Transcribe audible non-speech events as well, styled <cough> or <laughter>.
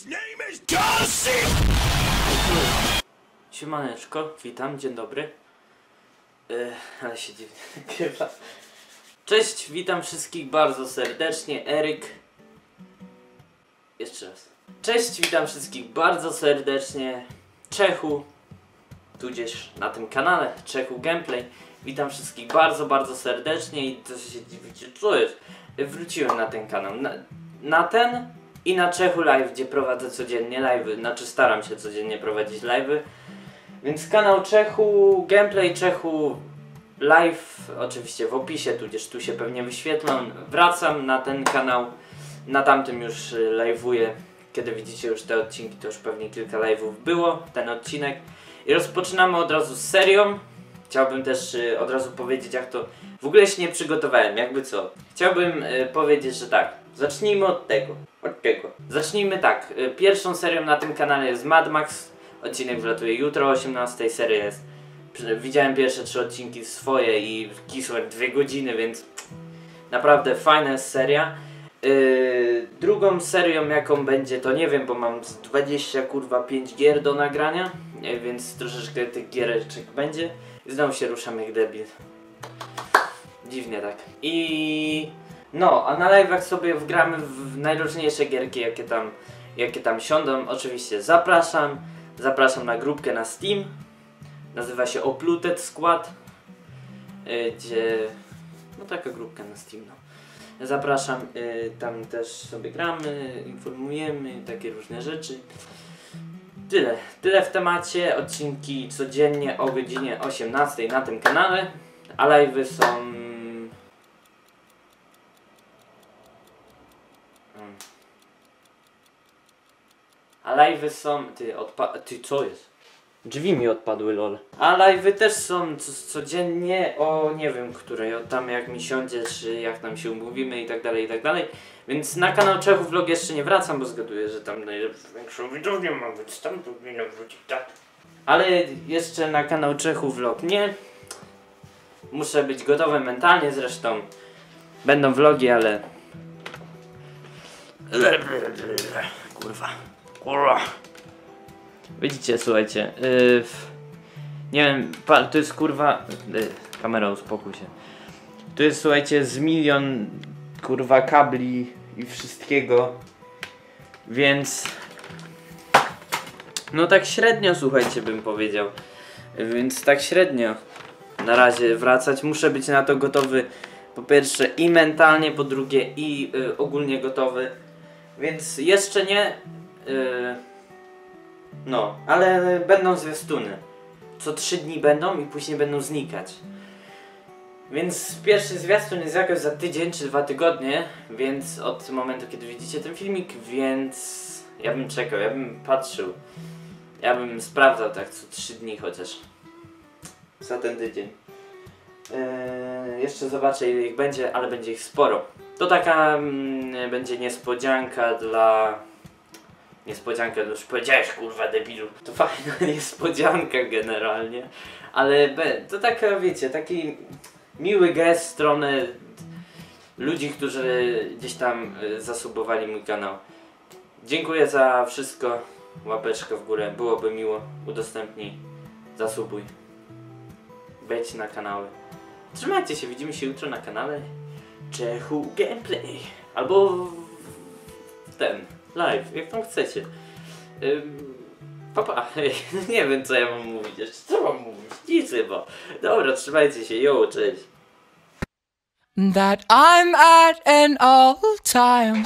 His name is! Siemaneczko, witam, dzień dobry. Yy, ale się dziwnie <laughs> nagrywa. Cześć, witam wszystkich bardzo serdecznie, Eryk. Jeszcze raz. Cześć, witam wszystkich bardzo serdecznie, Czechu, tudzież na tym kanale Czechu Gameplay. Witam wszystkich bardzo, bardzo serdecznie i to się dziwicie, co jest? Wróciłem na ten kanał. Na, na ten i na Czechu Live, gdzie prowadzę codziennie live'y. Znaczy staram się codziennie prowadzić live'y. Więc kanał Czechu, gameplay Czechu, live oczywiście w opisie, tudzież tu się pewnie wyświetlą. Wracam na ten kanał, na tamtym już y, live'uję. Kiedy widzicie już te odcinki, to już pewnie kilka live'ów było, ten odcinek. I rozpoczynamy od razu z serią. Chciałbym też y, od razu powiedzieć, jak to... W ogóle się nie przygotowałem, jakby co. Chciałbym y, powiedzieć, że tak. Zacznijmy od tego. Od tego. Zacznijmy tak. Y, pierwszą serią na tym kanale jest Mad Max. Odcinek wlatuje jutro o 18. Seria jest. Widziałem pierwsze trzy odcinki swoje i kisłem dwie godziny, więc naprawdę fajna jest seria. Yy, drugą serią jaką będzie to nie wiem, bo mam z 20 kurwa 5 gier do nagrania, więc troszeczkę tych giereczek będzie. I znowu się ruszam jak debil. Dziwnie tak. I no, a na live'ach sobie wgramy w najróżniejsze gierki, jakie tam, jakie tam siądą. Oczywiście zapraszam. Zapraszam na grupkę na Steam. Nazywa się Opluted Squad. Yy, gdzie... No taka grupka na Steam, no. Zapraszam, y, tam też sobie gramy, informujemy, takie różne rzeczy. Tyle, tyle w temacie. Odcinki codziennie o godzinie 18 na tym kanale, a live'y są. Mm. A live'y są. Ty, odpa... Ty, co jest? Drzwi mi odpadły, lol. A live'y też są co, codziennie o nie wiem której, o tam jak mi siądzie, czy jak tam się umówimy i tak dalej, i tak dalej. Więc na kanał Czechów vlog jeszcze nie wracam, bo zgaduję, że tam największą widownią ma być, tam powinno wrócić, tak. Ale jeszcze na kanał Czechów vlog nie. Muszę być gotowy mentalnie, zresztą będą vlogi, ale... Kurwa. Kurwa. Widzicie, słuchajcie, yy, nie wiem, to jest kurwa, yy, kamera uspokój się. Tu jest, słuchajcie, z milion kurwa kabli i wszystkiego, więc no tak średnio, słuchajcie, bym powiedział. Więc tak średnio na razie wracać. Muszę być na to gotowy po pierwsze i mentalnie, po drugie i y, ogólnie gotowy. Więc jeszcze nie. Y, no, ale będą zwiastuny. Co trzy dni będą i później będą znikać. Więc pierwszy zwiastun jest jakoś za tydzień czy dwa tygodnie, więc od momentu kiedy widzicie ten filmik, więc ja bym czekał, ja bym patrzył. Ja bym sprawdzał tak co trzy dni chociaż. Za ten tydzień. Eee, jeszcze zobaczę ile ich będzie, ale będzie ich sporo. To taka mm, będzie niespodzianka dla Niespodzianka, no już powiedziałeś kurwa debilu. To fajna <laughs> niespodzianka generalnie. Ale to taka wiecie, taki miły gest w stronę ludzi, którzy gdzieś tam y, zasubowali mój kanał. Dziękuję za wszystko. Łapeczka w górę, byłoby miło. Udostępnij, zasubuj. Wejdź na kanały. Trzymajcie się, widzimy się jutro na kanale Czechu Gameplay. Albo ten live, jak tam chcecie. Ym, papa, nie wiem co ja mam mówić jeszcze. Co mam mówić? Nic chyba. Dobra, trzymajcie się, jo, cześć. that I'm at an all time.